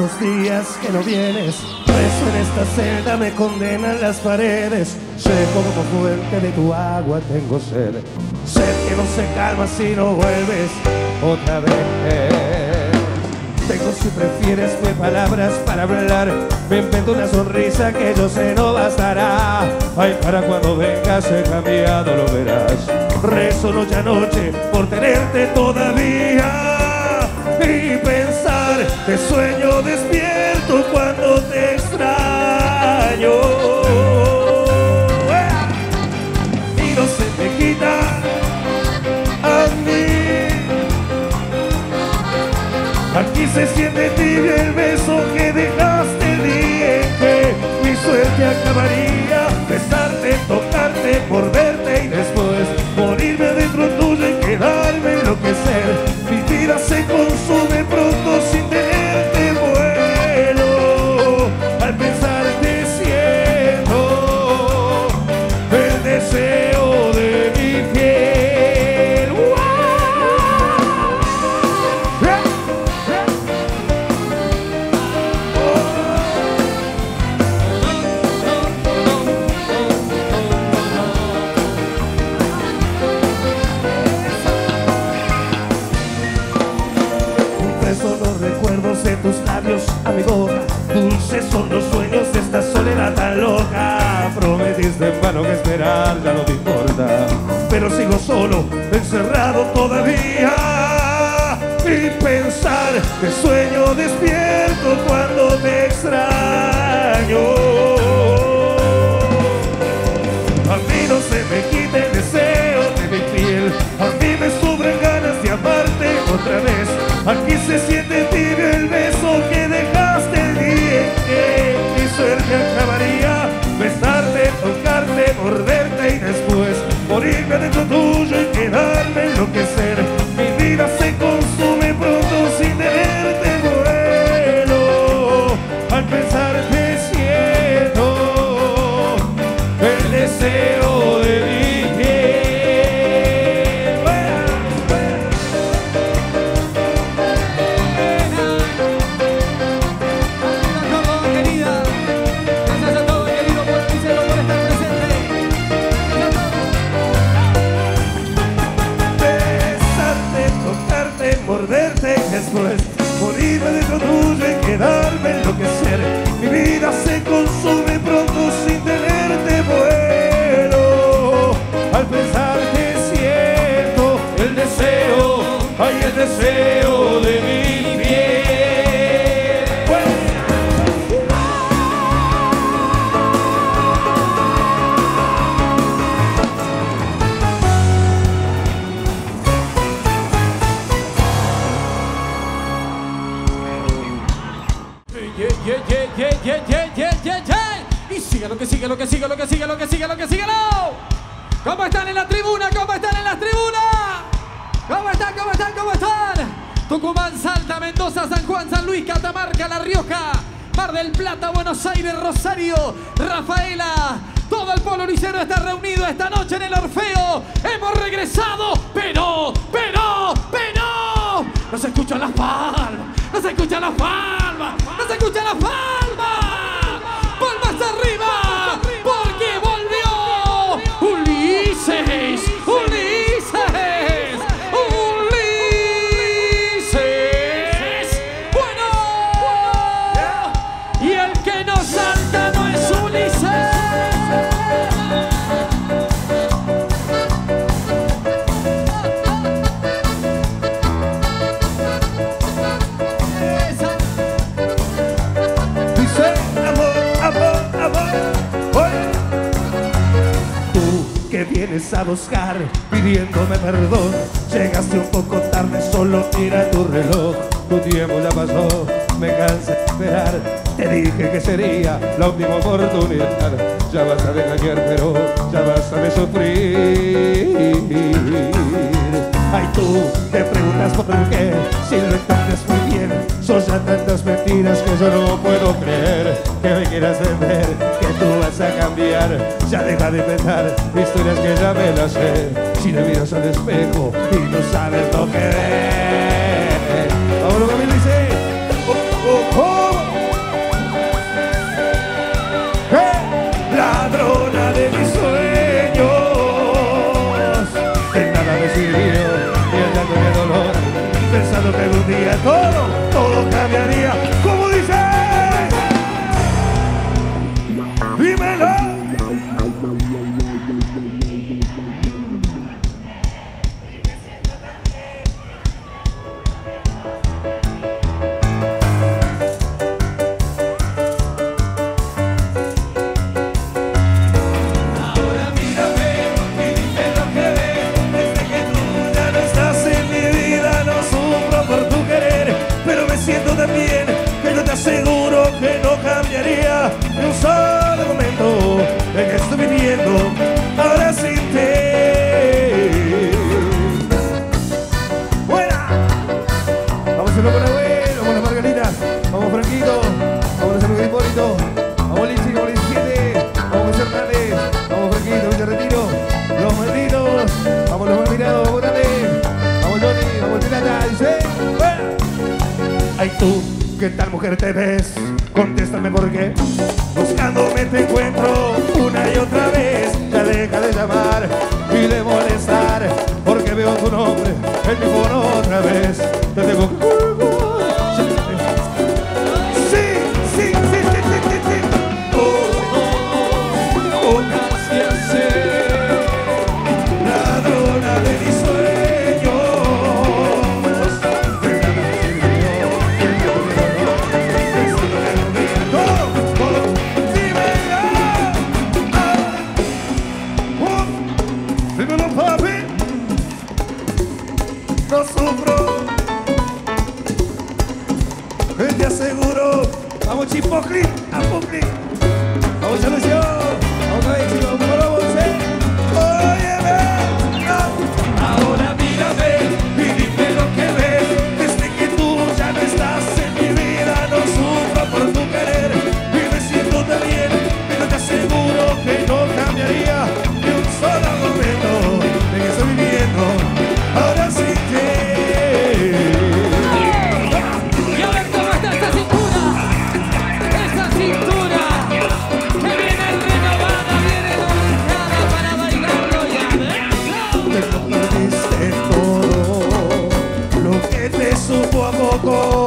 esos días que no vienes. Preso en esta celda me condenan las paredes. Seco como fuente de tu agua tengo sed. Sed que no se calma si no vuelves otra vez. Tengo si prefieres mis palabras para hablar. Me invento una sonrisa que yo sé no bastará. Ay, para cuando vengas he cambiado, lo verás. Rezo noche a noche por tenerte todavía. Y que sueño despierto cuando te extraño. Y no se me quita a mí. Aquí se siente tibio el beso que dejaste el día en que mi suerte acabaría. Besarte, tocarte, por verte lo que sigue, lo que sigue, lo que sigue, lo que sigue, lo que sigue, no. ¿Cómo están en la tribuna? ¿Cómo están en la tribuna? ¿Cómo están? ¿Cómo están? ¿Cómo están? Tucumán, Salta, Mendoza, San Juan, San Luis, Catamarca, La Rioja, Mar del Plata, Buenos Aires, Rosario, Rafaela. Todo el pueblo licero está reunido esta noche en el Orfeo. Hemos regresado, pero, pero, pero. No se escuchan las palmas, no se escuchan las palmas, no se escuchan las. Palmas vocês. a buscar pidiéndome perdón. Llegaste un poco tarde, solo mira tu reloj. Tu tiempo ya pasó, me cansa de esperar. Te dije que sería la última oportunidad. Ya vas a engañar, pero ya vas a de sufrir. Ay, tú te preguntas por qué, si lo entiendes bien Son ya tantas mentiras que yo no puedo creer. Que me quieras vender, que tú vas a cambiar. Ya deja de inventar historias que ya me las sé. Si te miras al espejo y no sabes lo que ves. boa, boa, boa.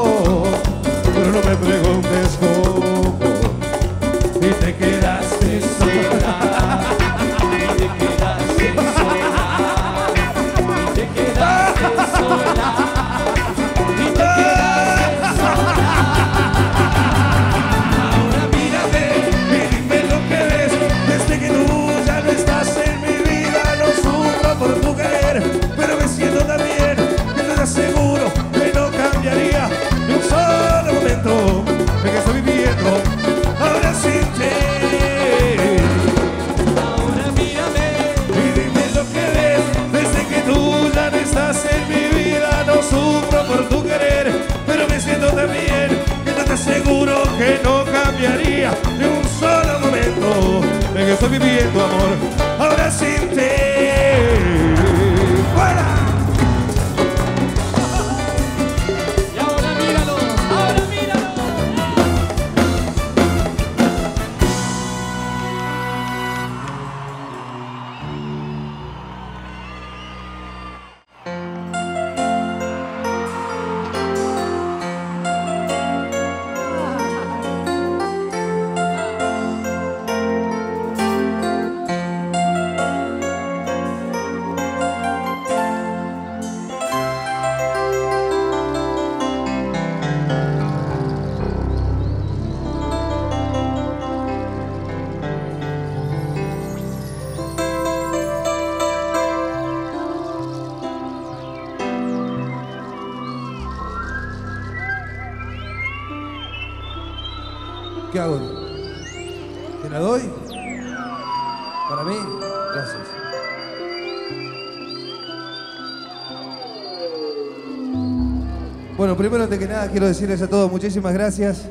Primero antes que nada quiero decirles a todos muchísimas gracias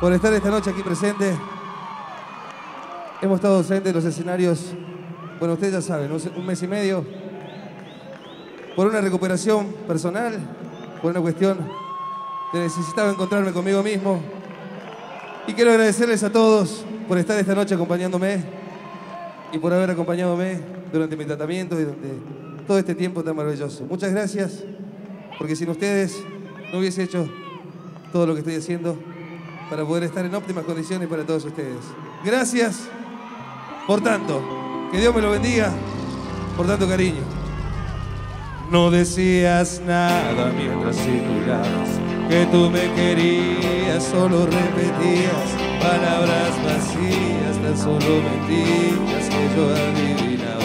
por estar esta noche aquí presente. Hemos estado ausentes en los escenarios, bueno, ustedes ya saben, un mes y medio, por una recuperación personal, por una cuestión de necesitaba encontrarme conmigo mismo. Y quiero agradecerles a todos por estar esta noche acompañándome y por haber acompañadome durante mi tratamiento y durante todo este tiempo tan maravilloso. Muchas gracias, porque sin ustedes no hubiese hecho todo lo que estoy haciendo para poder estar en óptimas condiciones para todos ustedes. Gracias por tanto. Que Dios me lo bendiga por tanto cariño. No decías nada mientras simulabas que tú me querías, solo repetías palabras vacías, tan solo mentiras que yo adivinaba.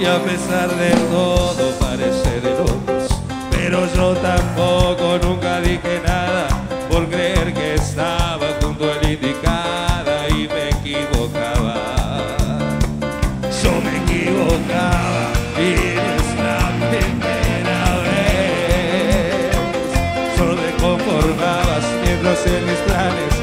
Y a pesar de todo parece de locos, pero yo tampoco nunca dije nada por creer que estaba junto al indicada y me equivocaba. Yo me equivocaba y es la primera vez. Solo te conformabas mientras en mis planes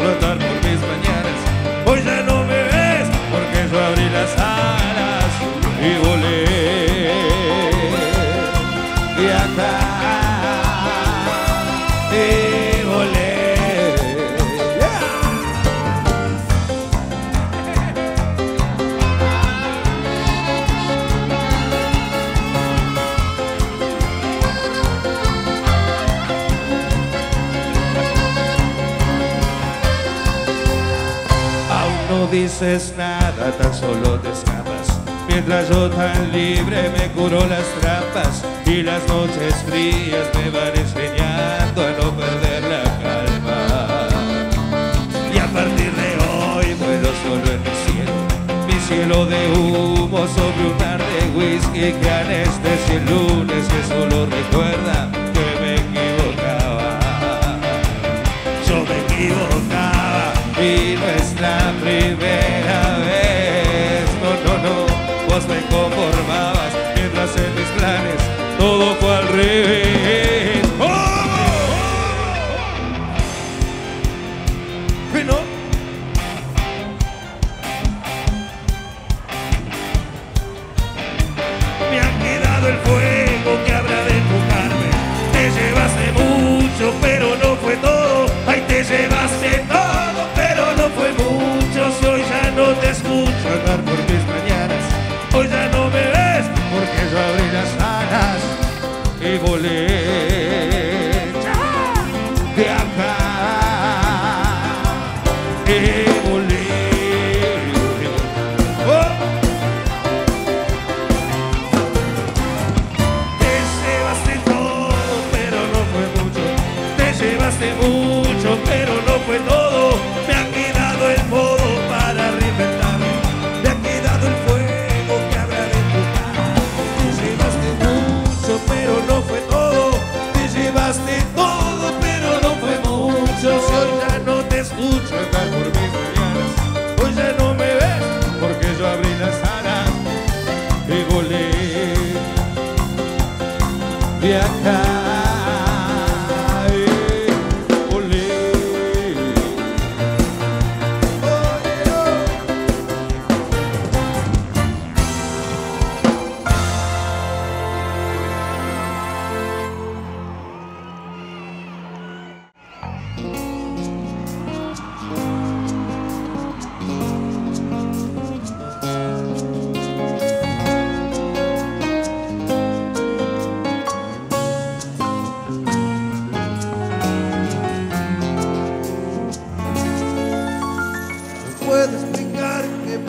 plantar. Dices nada, tan solo te escapas. Mientras yo tan libre me curo las trampas y las noches frías me van enseñando a no perder la calma. Y a partir de hoy vuelo solo en mi cielo, mi cielo de humo sobre un mar de whisky que anestesia el lunes que solo recuerda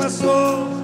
passou.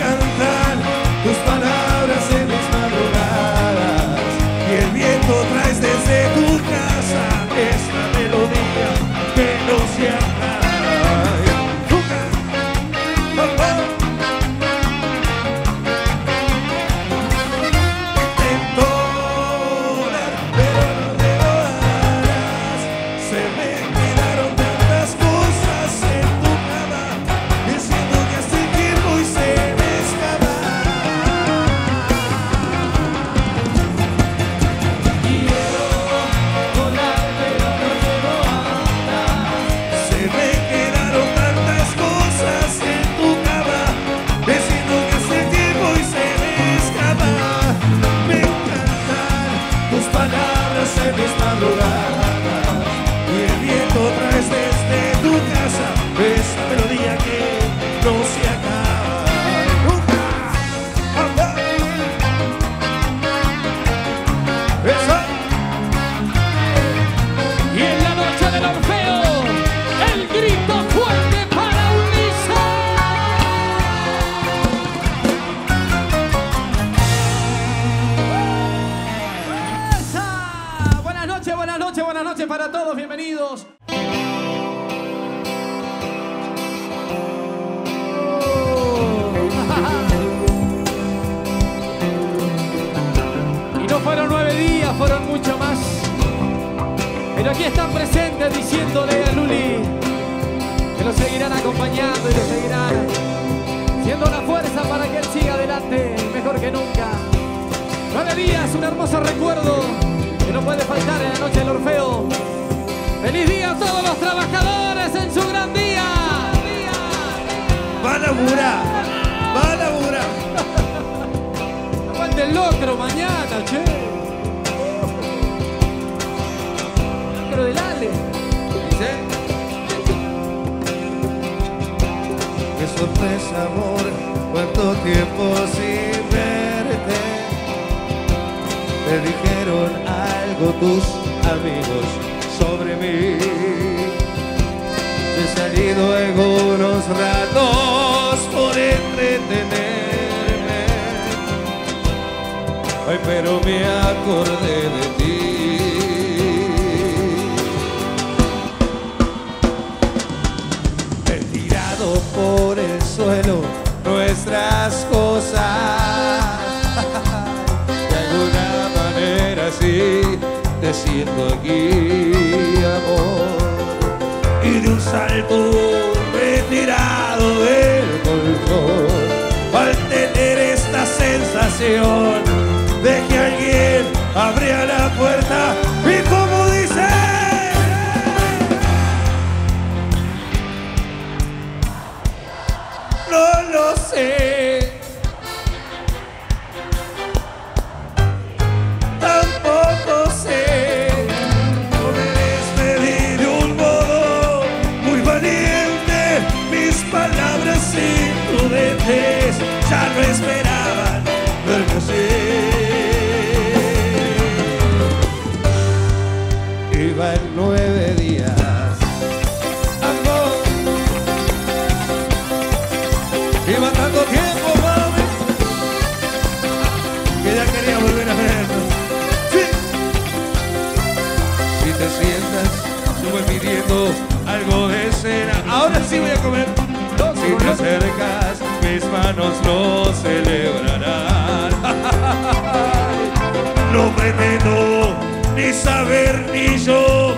like dale. Qué sorpresa, amor, cuánto tiempo sin verte. te dijeron algo tus amigos sobre mí. He salido en unos ratos por entretenerme. Ay, pero me acordé de ti. nuestras cosas. De alguna manera sí, te siento aquí, amor. Y de un salto retirado del colchón. Al tener esta sensación de que alguien abría la puerta ya no esperaban verme así. Iban nueve días. Amor. Iba tanto tiempo, mami, que ya quería volver a vernos. Sí. Si te sientas, sube pidiendo algo de cena. Ahora sí voy a comer. Si te acercas, mis manos lo celebrarán. No pretendo ni saber ni yo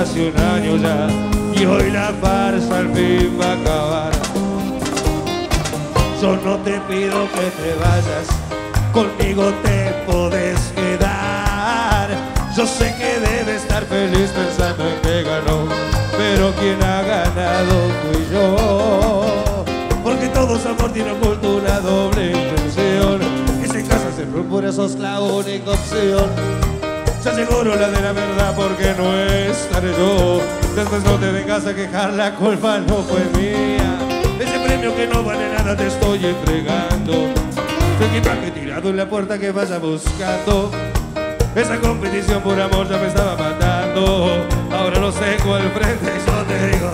hace un año ya, y hoy la farsa al fin va a acabar. Yo no te pido que te vayas, conmigo te podés quedar. Yo sé que debes estar feliz pensando en que ganó, pero quien ha ganado fui yo. Porque todo amor tiene oculto una doble intención. Y si casa se por eso es la única opción. Se aseguro la de la verdad porque no estaré yo. Después no te vengas a quejar, la culpa no fue mía. Ese premio que no vale nada te estoy entregando. Tu equipaje tirado en la puerta que vaya buscando. Esa competición por amor ya me estaba matando. Ahora los tengo al frente y yo te digo,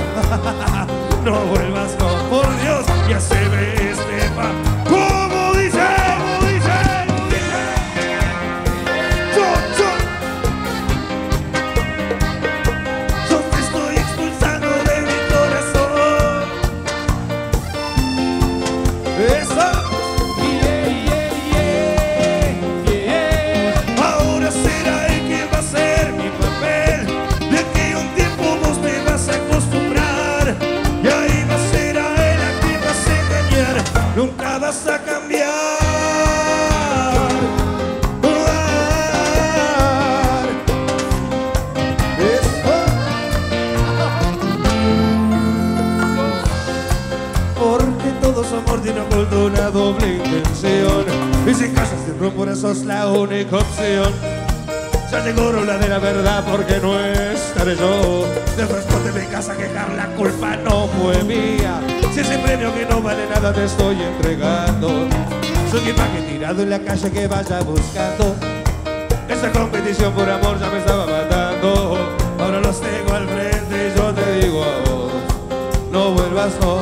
no vuelvas, no, por Dios, ya se ve una doble intención. Y si casas sin rumbo, eso es la única opción. Ya llegó la de la verdad porque no estaré yo. Después de mi casa quejar, la culpa no fue mía. Si ese premio que no vale nada te estoy entregando. Soy mi imagen tirado en la calle que vaya buscando. Esta competición por amor ya me estaba matando. Ahora los tengo al frente y yo te digo no vuelvas no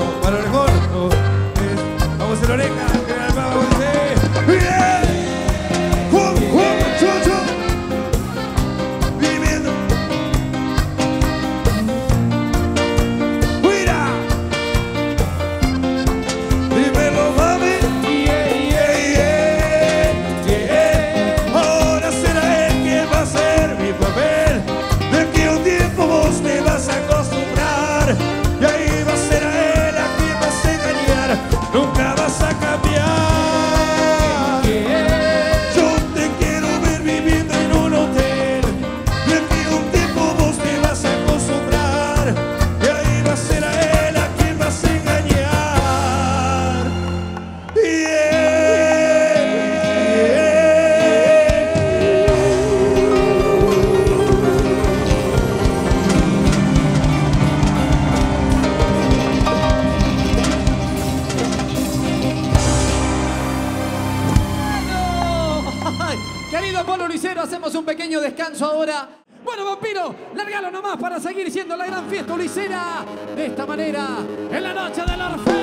para seguir siendo la gran fiesta ulicera. De esta manera, en la noche del orfeo.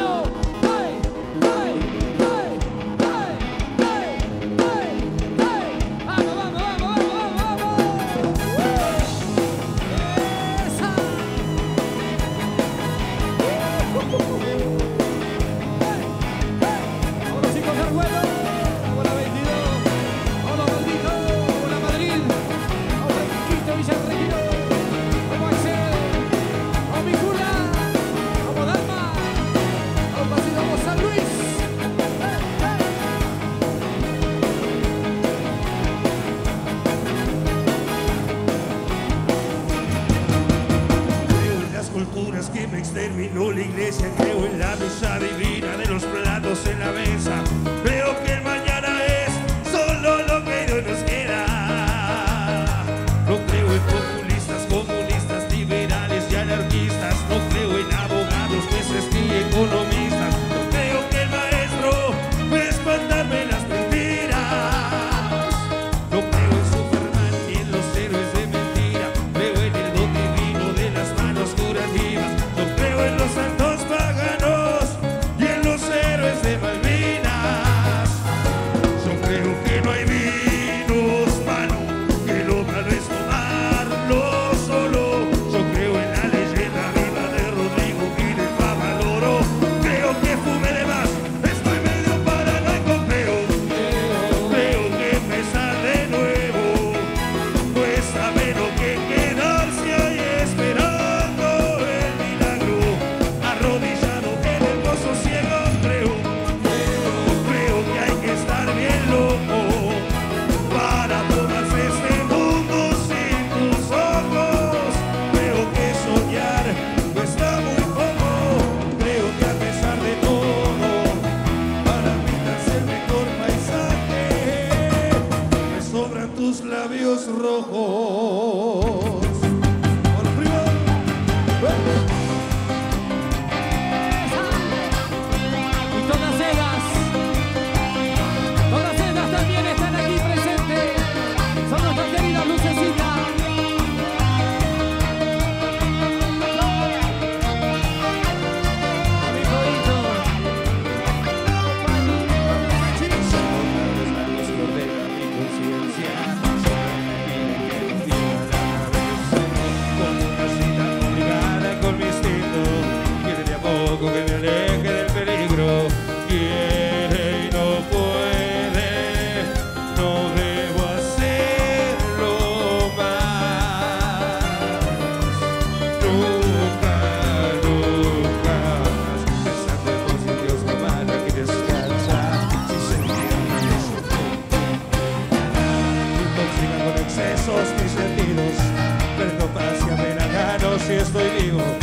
mis sentidos. Perdo paz y apenas gano si estoy vivo.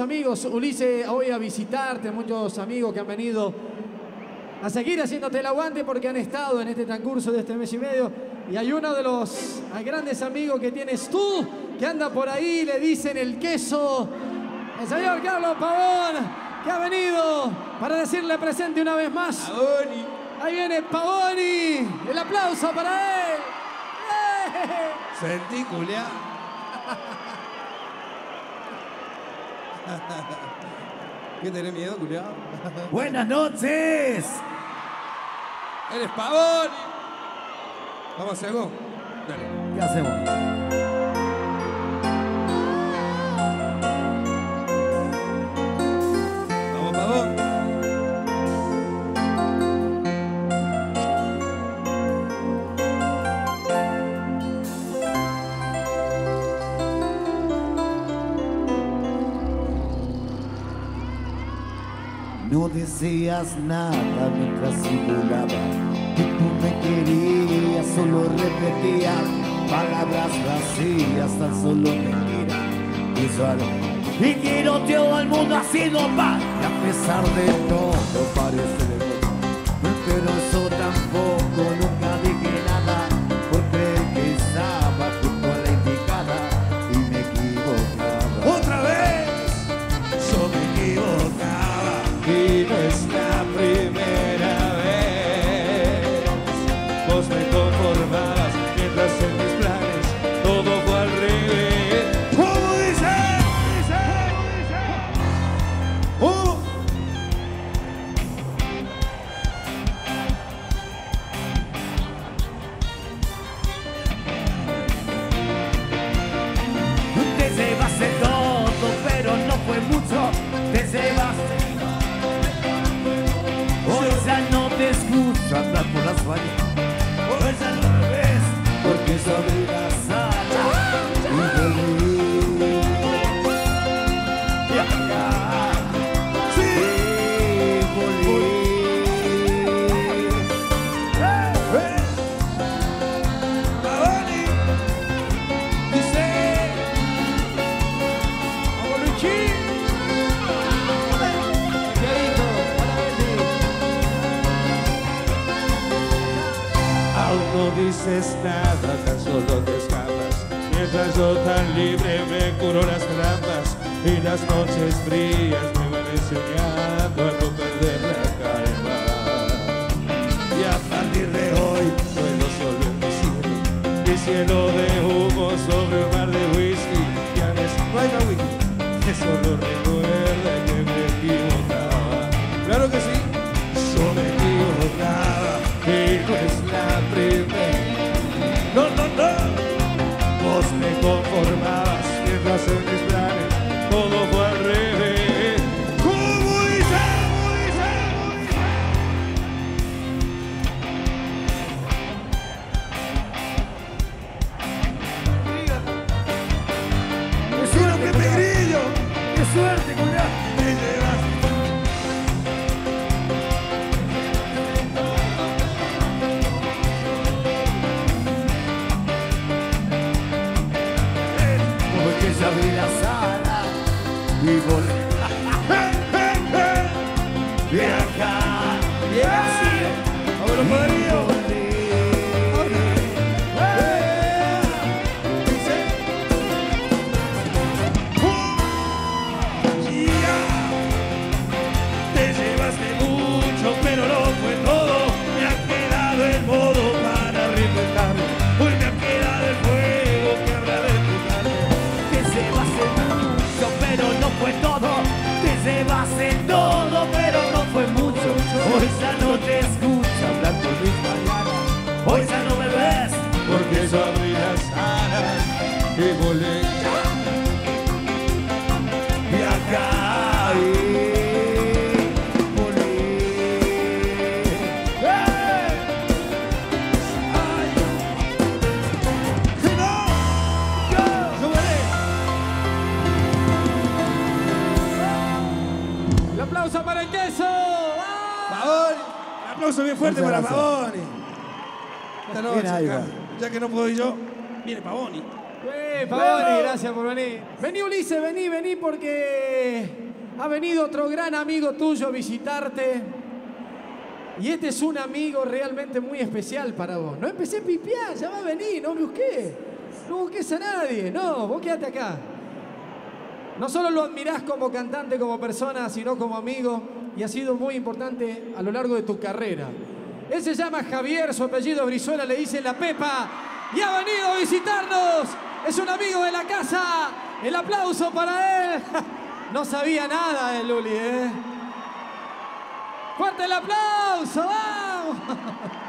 Muchos amigos, Ulises, hoy a visitarte, muchos amigos que han venido a seguir haciéndote el aguante porque han estado en este transcurso de este mes y medio. Y hay uno de los grandes amigos que tienes tú, que anda por ahí, le dicen el queso, el señor Carlos Pavón, que ha venido para decirle presente una vez más. Pavoni. Ahí viene Pavoni, el aplauso para él. ¡Eh! Sentí. ¿Qué tenés miedo, culiá? Buenas noches. ¡Eres Pavoni! ¿Vamos a hacer algo? Dale. ¿Qué hacemos? No decías nada mientras simulaba que tú me querías, solo repetías palabras vacías, tan solo mentiras. Y solo y tiroteo al mundo así no va. Y a pesar de todo parece solo te escapas. Mientras yo tan libre me curo las trampas y las noches frías me van enseñando a no perder la calma. Y a partir de hoy puedo solo en mi cielo, mi cielo de humo sobre un mar de whisky. Ya ves, no hay whisky, que solo recuerda que me equivocaba. Claro que sí, yo me equivocaba y no es la primera. Me volé. Y acá volé. ¡Eh! ¡Que no! ¡Yo volé! El aplauso para el queso. Pavoni. Un aplauso bien fuerte Muchas para. Pavoni. Esta noche, ya que no puedo ir yo, viene Pavoni. Pavoni, gracias por venir. Vení, Ulises, vení, vení, porque ha venido otro gran amigo tuyo a visitarte. Y este es un amigo realmente muy especial para vos. No empecé a pipiar, ya va a venir, no busqué. No busques a nadie, no, vos quédate acá. No solo lo admirás como cantante, como persona, sino como amigo, y ha sido muy importante a lo largo de tu carrera. Él se llama Javier, su apellido Brizuela, le dice La Pepa, y ha venido a visitarnos. Es un amigo de la casa. El aplauso para él. No sabía nada de Luli, ¿eh? ¡Fuerte el aplauso! ¡Vamos!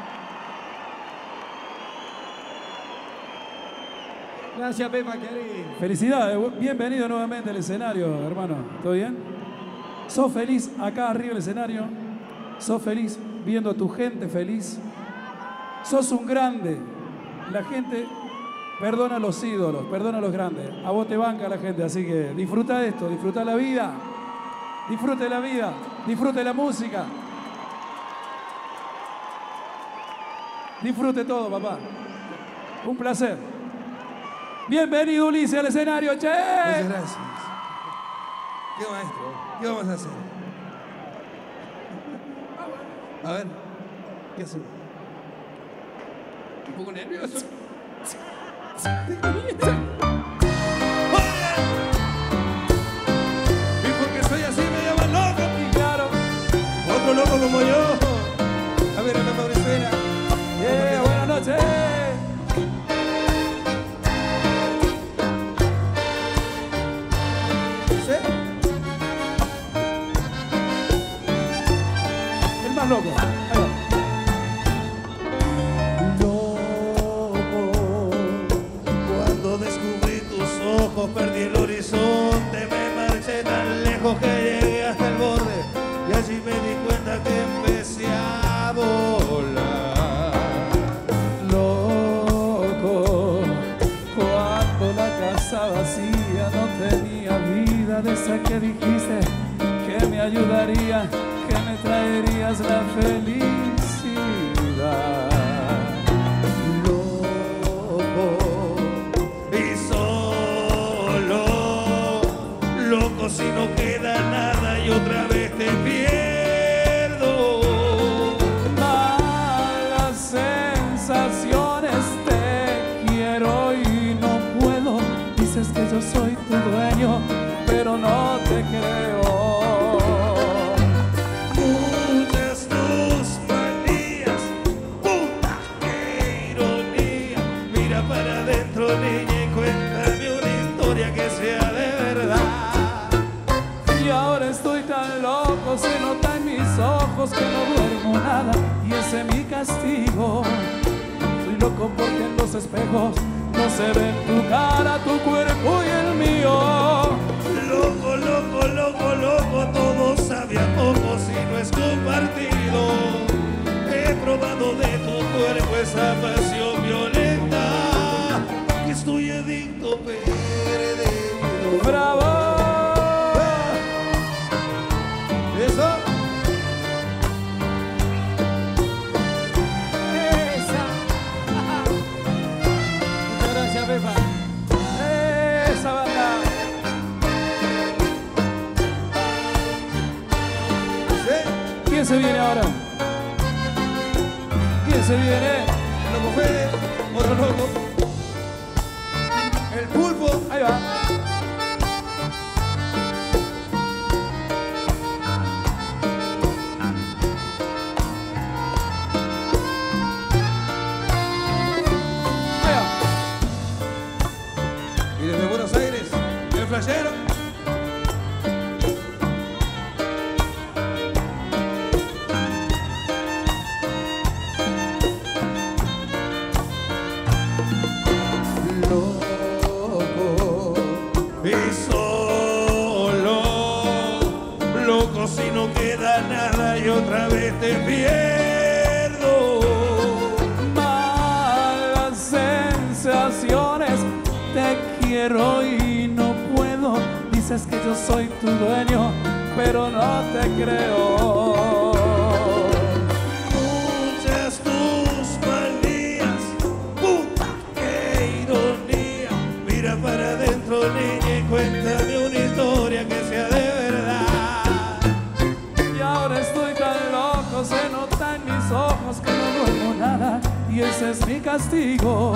Gracias, Pepa, querido. Felicidades, bienvenido nuevamente al escenario, hermano. ¿Todo bien? ¿Sos feliz acá arriba del escenario? ¿Sos feliz viendo a tu gente feliz? Sos un grande. La gente perdona a los ídolos, perdona a los grandes. A vos te banca la gente, así que disfruta esto, disfruta la vida. Disfrute la vida, disfrute la música. Disfrute todo, papá. Un placer. Bienvenido Ulises al escenario, che. Muchas gracias. ¿Qué maestro? ¿Qué vamos a hacer? A ver, ¿qué hacemos? Un poco nervioso. Y porque soy así me llaman loco. Y claro, Otro loco como yo. A ver, Ana Maurizuela. yeah, buenas noches. ¿Sí? El más. Loco, ojos perdí el horizonte, me marché tan lejos que llegué hasta el borde y allí me di cuenta que empecé a volar. Loco, cuando la casa vacía no tenía vida de esa que dijiste que me ayudaría, que me traerías la felicidad. Si no queda nada y otra vez te pierdo. Malas sensaciones te quiero y no puedo. Dices que yo soy tu dueño, que no duermo nada. Y ese es mi castigo. Soy loco porque en los espejos no se ven tu cara, tu cuerpo y el mío. Loco, loco, loco, loco, todo sabe a poco si no es compartido. He probado de tu cuerpo esa pasión violenta, que estoy adicto perdido. ¡Bravo! ¿Quién se viene ahora? ¿Quién se viene? El loco Fede, otro loco. El pulpo. Ahí va. Y solo, loco si no queda nada y otra vez te pierdo. Malas sensaciones, te quiero y no puedo. Dices que yo soy tu dueño, pero no te creo. castigo.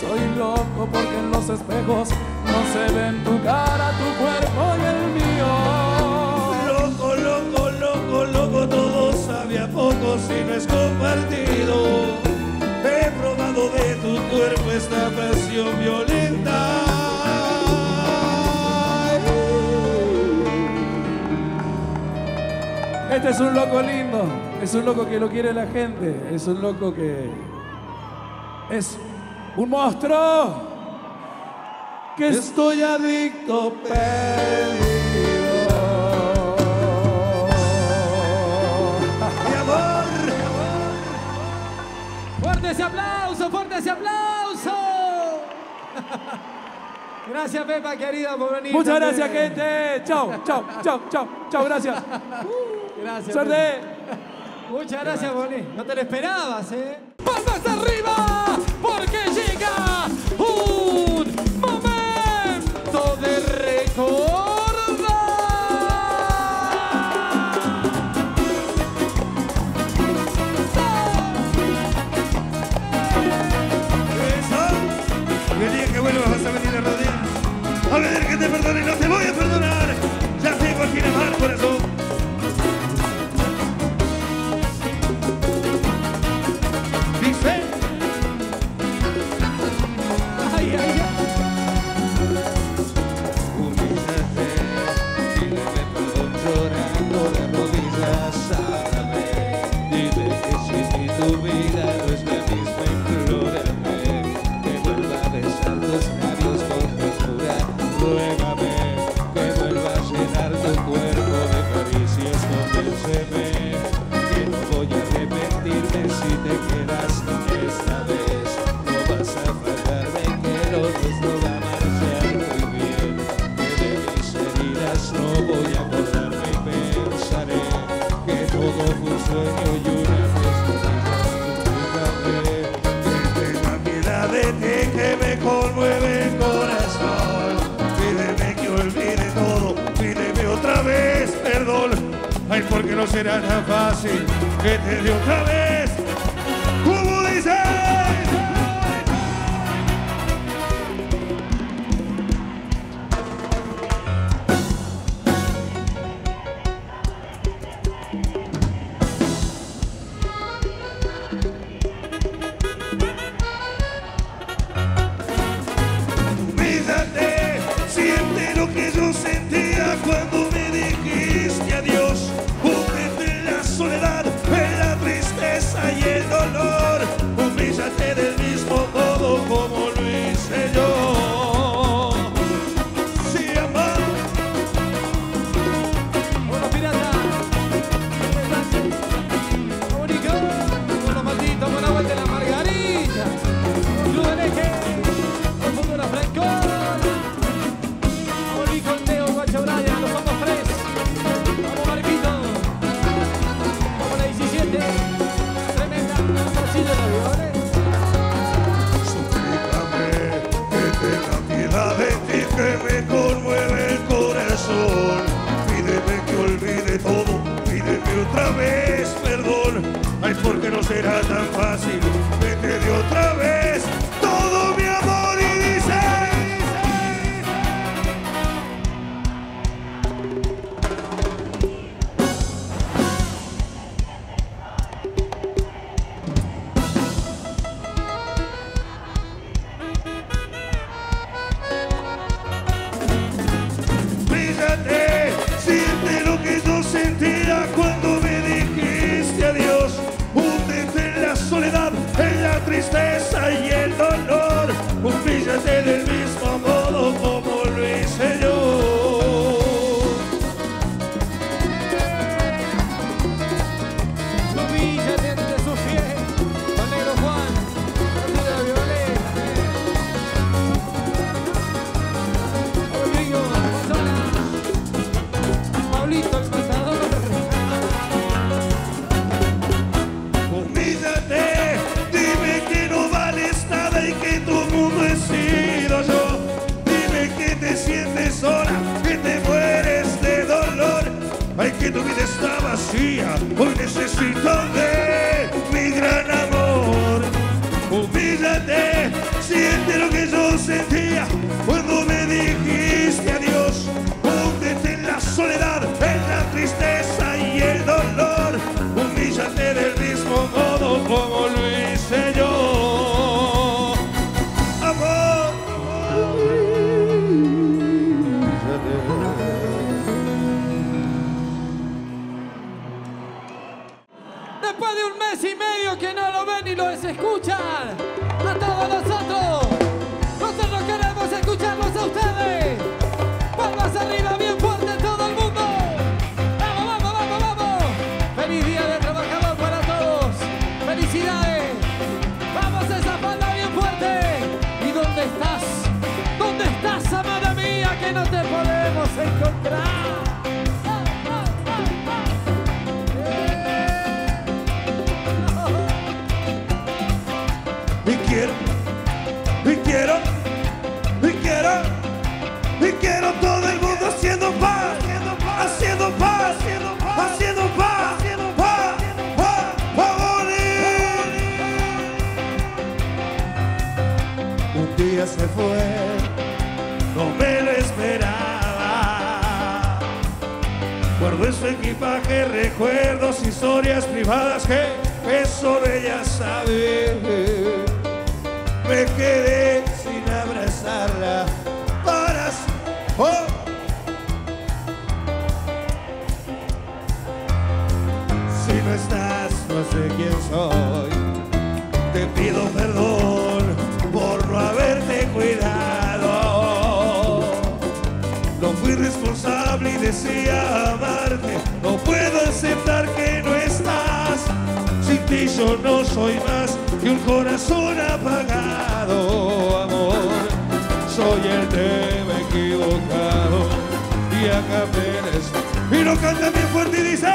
Soy loco porque en los espejos no se ven tu cara, tu cuerpo y el mío. Loco, loco, loco, loco, todo sabe a poco si no es compartido. He probado de tu cuerpo esta pasión violenta. Este es un loco lindo, es un loco que lo quiere la gente, es un loco que es un monstruo que estoy adicto, perdido. Fuerte ese aplauso, fuerte ese aplauso. Gracias, Pepa, querida, por venir. Muchas gracias, gente. Chao, chao, chao, chao, chao, gracias. Gracias. Suerte. Muchas gracias, Boni. No te lo esperabas, ¿eh? ¡Pasas arriba! corazón. fue, no me lo esperaba. Guardo en su equipaje recuerdos, historias privadas que eso de ella saber. Me quedé sin abrazarla para oh. Si no estás, no sé quién soy. y desea amarte. No puedo aceptar que no estás. Sin ti yo no soy más que un corazón apagado, amor. Soy el tema equivocado y acá apenas. Y lo canta bien fuerte y dice.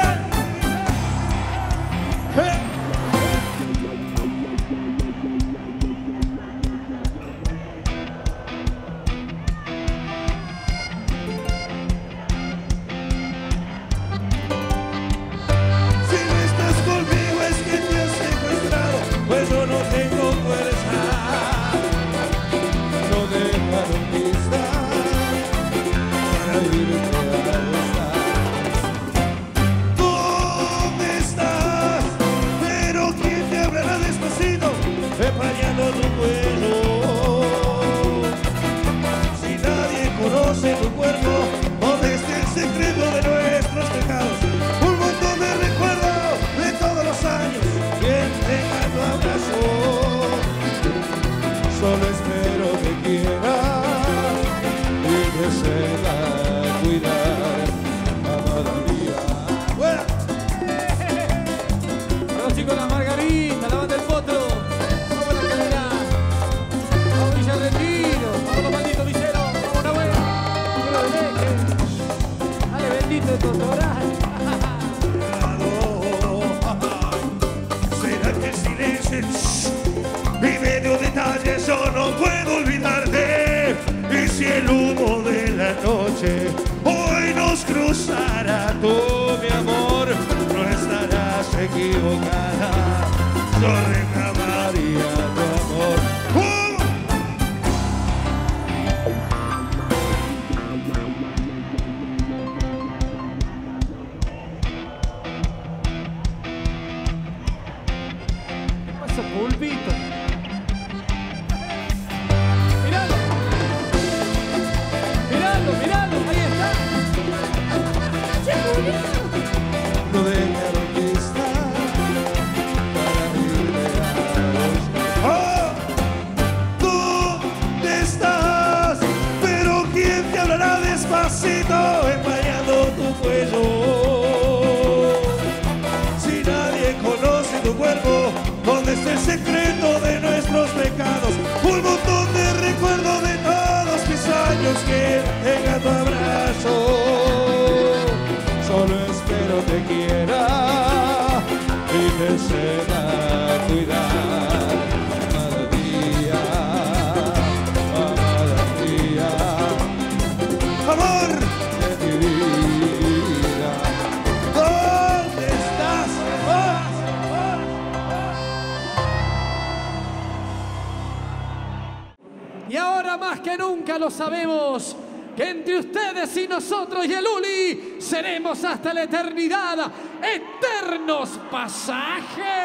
sabemos que entre ustedes y nosotros y el Uli seremos hasta la eternidad eternos pasajes.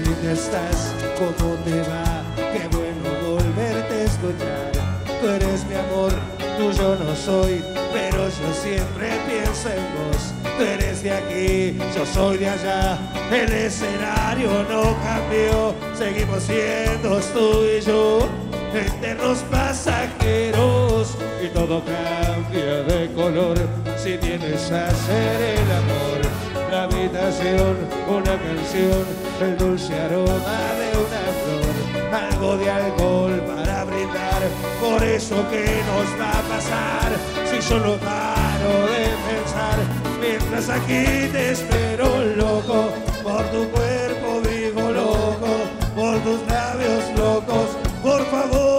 Dónde estás, cómo te va, qué bueno volverte a escuchar. Tú eres mi amor, tú yo no soy, pero yo siempre pienso en vos. Tú eres de aquí, yo soy de allá, el escenario no cambió, seguimos siendo tú y yo, eternos pasajeros, y todo cambia de color si tienes a hacer el amor. La habitación, una canción, el dulce aroma de una flor, algo de alcohol para brindar, por eso que nos va a pasar si solo paro de pensar, mientras aquí te espero loco, por tu cuerpo vivo loco, por tus labios locos, por favor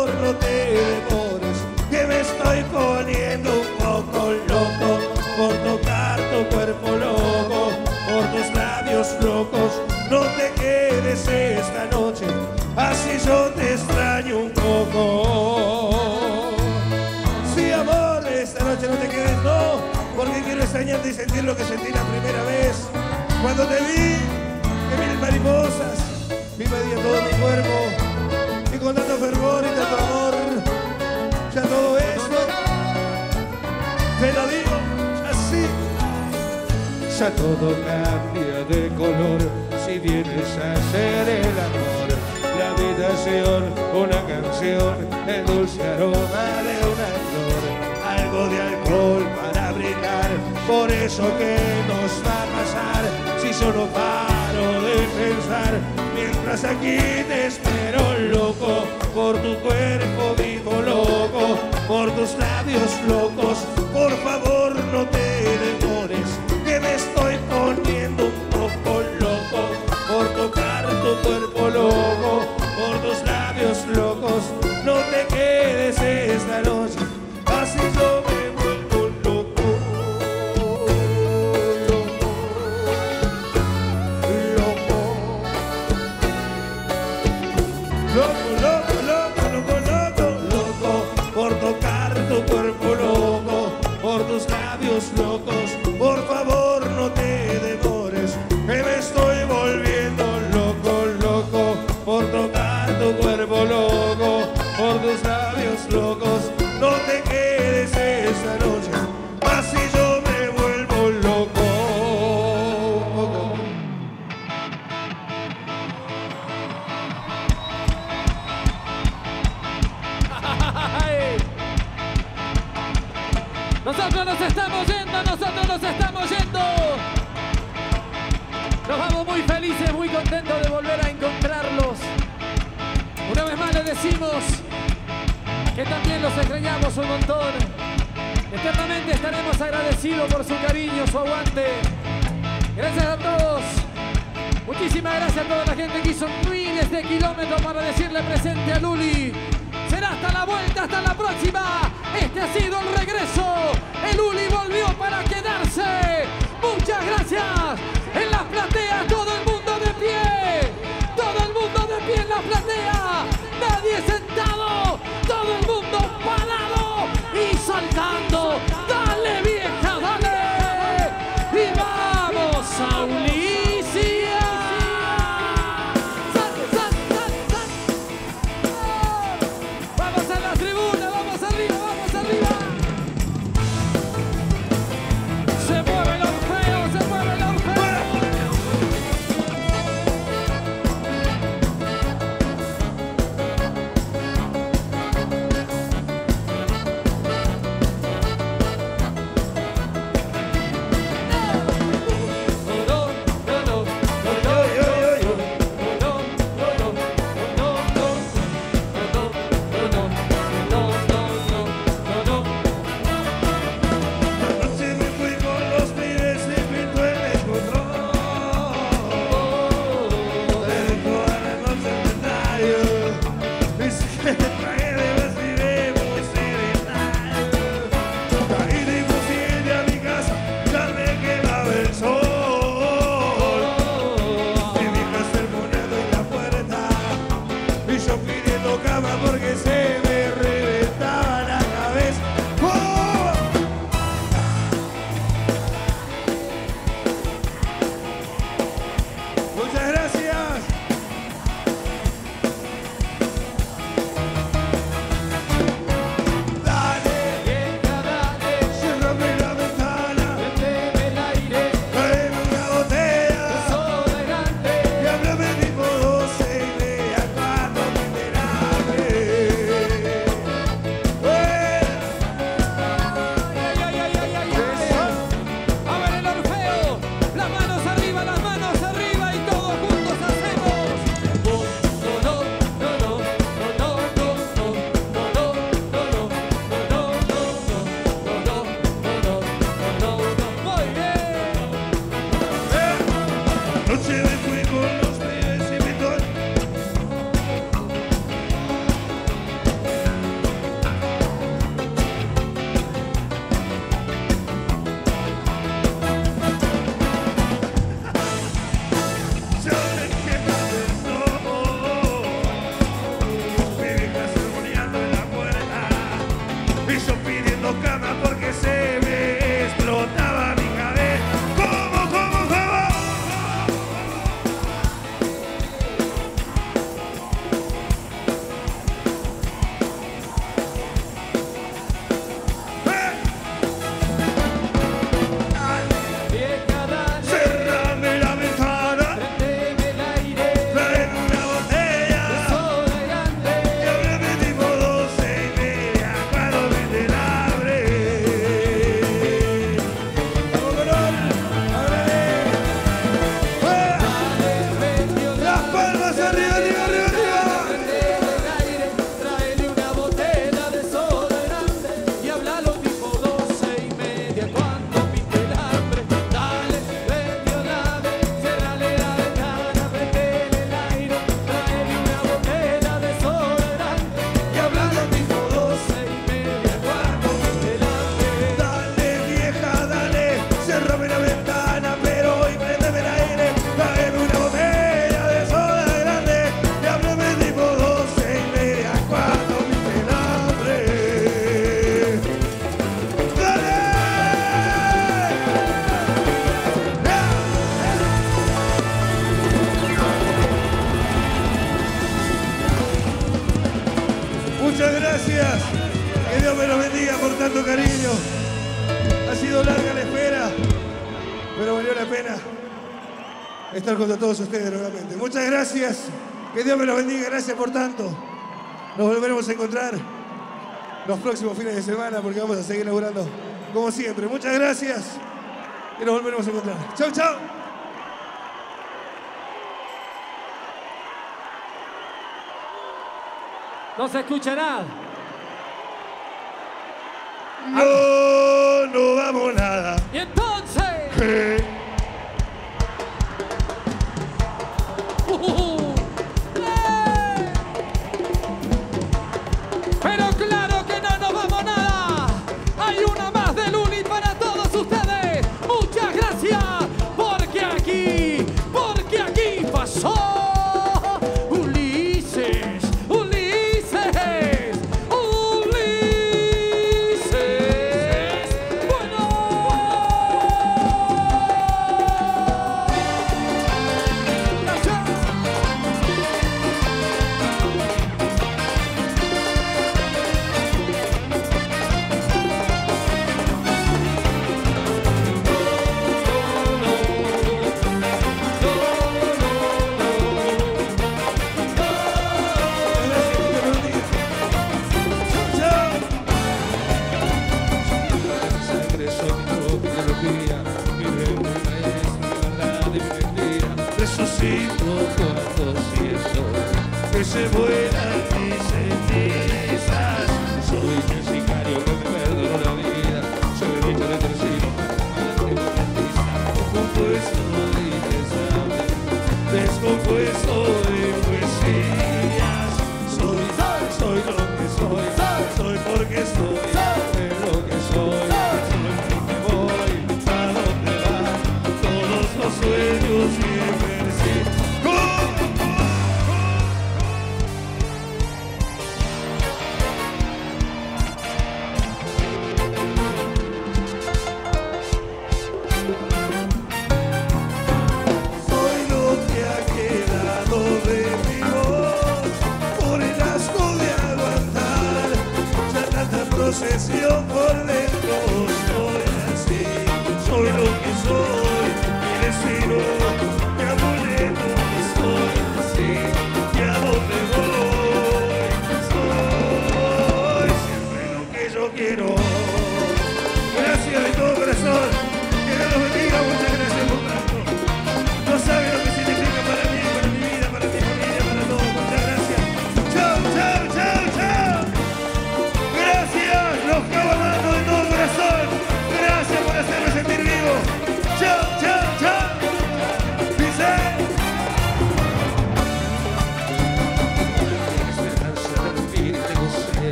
sentir lo que sentí la primera vez. Cuando te vi, que mil mariposas, invadía todo mi cuerpo, y con tanto fervor y tanto amor, ya todo esto, te lo digo así. Ya todo cambia de color si vienes a hacer el amor. La habitación, una canción, el dulce aroma de una flor, algo de alcohol. Por eso que nos va a pasar si solo paro de pensar mientras aquí te espero loco por tu cuerpo vivo loco por tus labios locos. Por favor no te demores que me estoy poniendo un poco loco por tocar tu cuerpo loco, Dios me lo bendiga, gracias por tanto. Nos volveremos a encontrar los próximos fines de semana porque vamos a seguir laburando como siempre. Muchas gracias y nos volveremos a encontrar. Chau, chau. No se escucha nada. No, no vamos nada. Y entonces.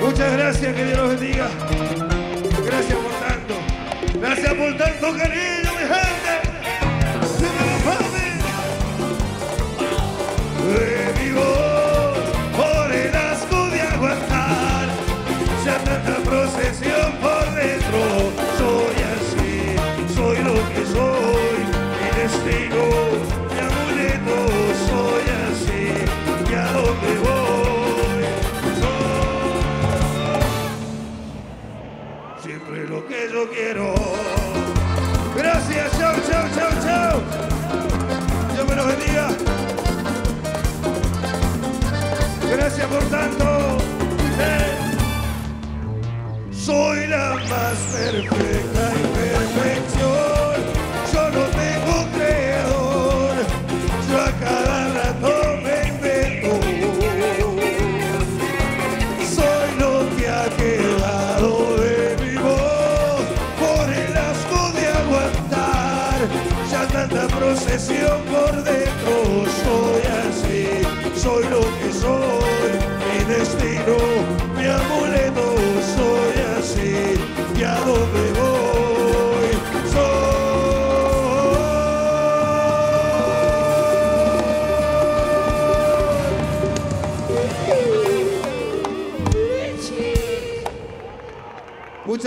Muchas gracias, que Dios los bendiga. Gracias por tanto. Gracias por tanto cariño, mi gente. yo quiero. Gracias, chao, chao, chao, chao. Dios me los bendiga. Gracias por tanto. Soy la más perfecta y perfección.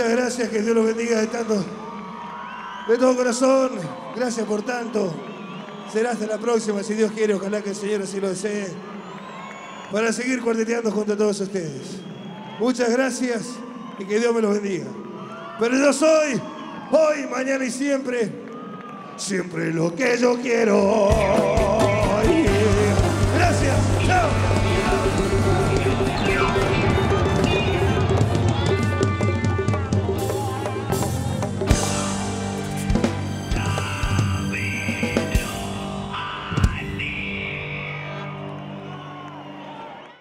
Gracias, que Dios los bendiga de tanto, de todo corazón. Gracias por tanto. Será hasta la próxima, si Dios quiere, ojalá que el Señor así lo desee, para seguir cuarteteando junto a todos ustedes. Muchas gracias y que Dios me los bendiga. Pero yo soy, hoy, mañana y siempre, siempre lo que yo quiero. Gracias. Chao.